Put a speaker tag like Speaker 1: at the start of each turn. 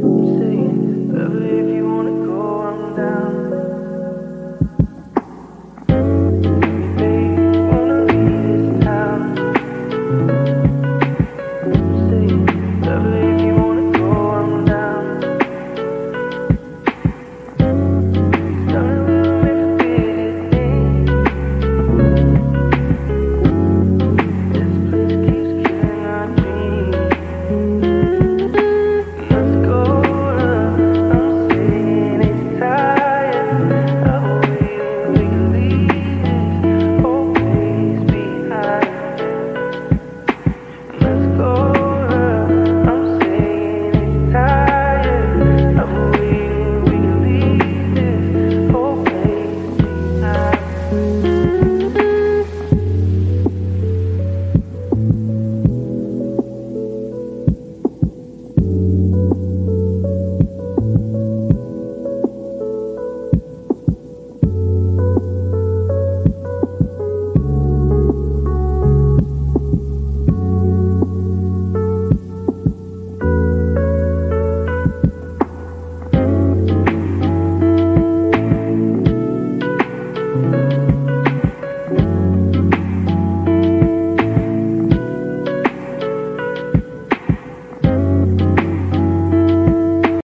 Speaker 1: saying,